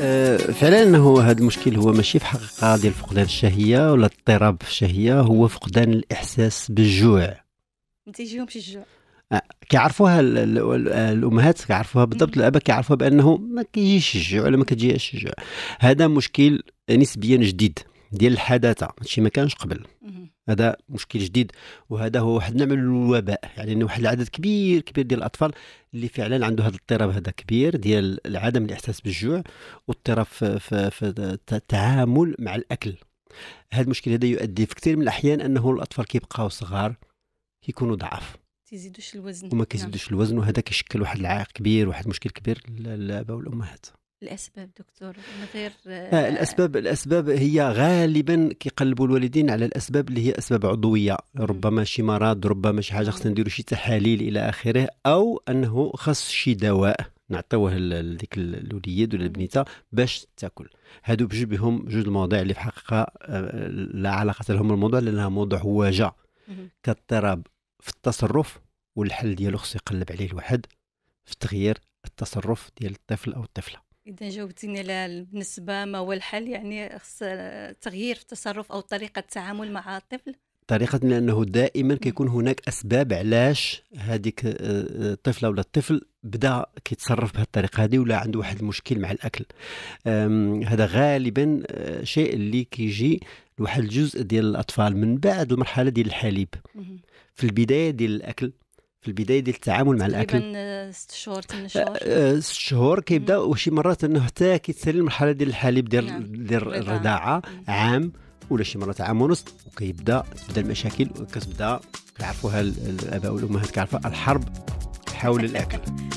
آه، فعلا إنه هذا المشكل هو ماشي في حقيقة ديال فقدان الشهية ولا اضطراب في الشهية هو فقدان الإحساس بالجوع ما تيجيهمش الجوع كيعرفوها ال- ال- الأمهات كيعرفوها بالضبط. الآباء كيعرفوها بأنه ما كيجيش الجوع ولا ما كتجيش الجوع هذا مشكل نسبيا جديد ديال الحداثة هادشي ما كانش قبل. هذا مشكل جديد وهذا هو واحد النوع من الوباء يعني إنه واحد العدد كبير كبير ديال الأطفال اللي فعلا عنده هذا الاضطراب هذا كبير ديال عدم الإحساس بالجوع واضطراب في, في, في التعامل مع الأكل. هذا المشكل هذا يؤدي في كثير من الأحيان أنه الأطفال كيبقاو صغار كيكونوا ضعاف. تيزيدوش الوزن. وما. كيزيدوش الوزن وهذا كيشكل واحد العائق كبير واحد مشكل كبير للآباء والأمهات. الأسباب دكتور من غير آه، الأسباب الأسباب هي غالبا كيقلبوا الوالدين على الأسباب اللي هي أسباب عضوية. ربما شي مرض ربما شي حاجة خصنا نديروا شي تحاليل إلى آخره أو أنه خص شي دواء نعطيوه لديك الوليد ولا البنيتة باش تاكل. هادو بجوج بهم جوج المواضيع اللي في حقيقه آه، لا علاقة لهم بالموضوع لأنها موضوع هواجه مهم. كاضطراب في التصرف والحل ديالو خصو يقلب عليه الواحد في تغيير التصرف ديال الطفل أو الطفلة. إذا جاوبتيني على بالنسبة ما هو الحل يعني خص تغيير في التصرف أو طريقة التعامل مع الطفل. طريقة لأنه دائما كيكون هناك أسباب علاش هذيك آه، الطفلة ولا الطفل بدأ كيتصرف بهذه الطريقة هذه ولا عنده واحد المشكل مع الأكل. أم، هذا غالبا آه، شيء اللي كيجي لواحد الجزء ديال الأطفال من بعد المرحلة ديال الحليب. في البداية ديال الأكل في البداية ديال التعامل مع الأكل تقريبا آه، ست شهور ثمان شهور آه، ست شهور كيبدأ وشي مرات إنه حتى كيتسالي المرحله ديال الحليب ديال نعم. ديال. الرضاعة. عام ولا شي مرات عام ونص وكيبدأ تبدأ المشاكل وكتبدأ كيعرفوها ال- الآباء والأمهات كيعرفوها الحرب حول الأكل